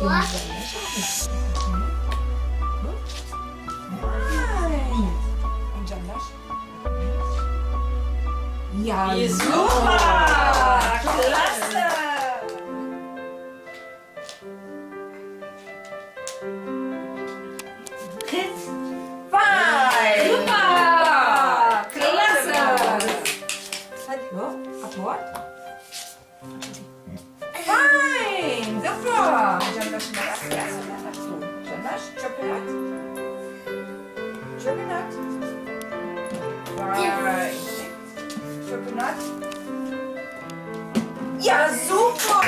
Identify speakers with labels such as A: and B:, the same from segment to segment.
A: Ja? Ja, super. Klasse. Janasch, Janasch, Chocolate. Chocolate. Fein. Chocolate. Ja, super.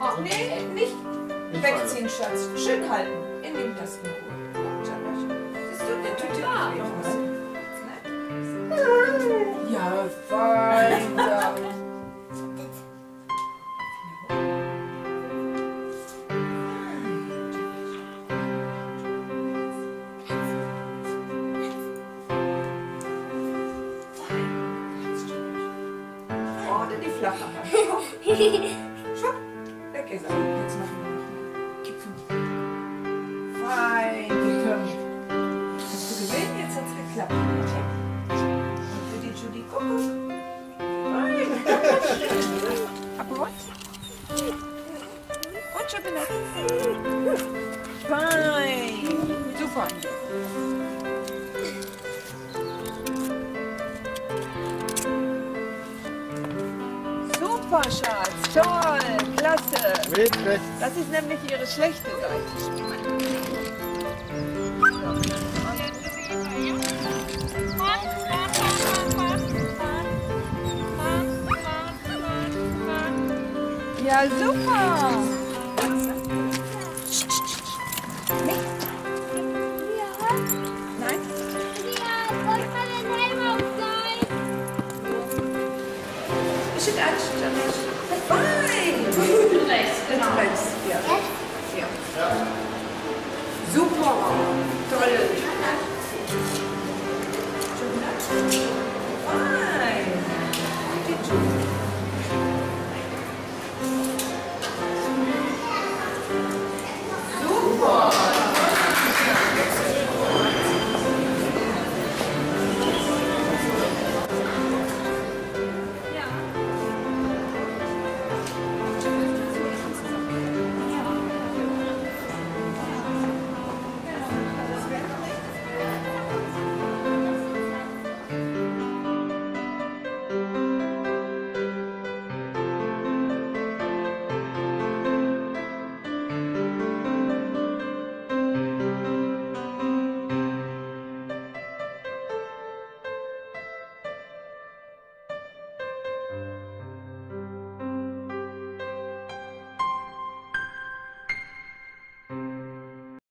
A: Oh, nee, nicht wegziehen, Schatz. Schön halten. Er nimmt das in Ruhe. Siehst du, der tut dir Die flache Hand. Schau, weg ist er. Jetzt machen wir noch Gipfel. Fein, Gipfel. Hast du gesehen? Jetzt hat's geklappt. Und für die Judy Kuckuck. Fein. Abgeholt. Und Schokolade. Fein. Super. Super, Schatz. Toll. Klasse.
B: Rechts.
A: Das ist nämlich ihre schlechte Seite. Ja, super. Stück an Stück. Fein!
C: nice, genau.
A: Nice, ja.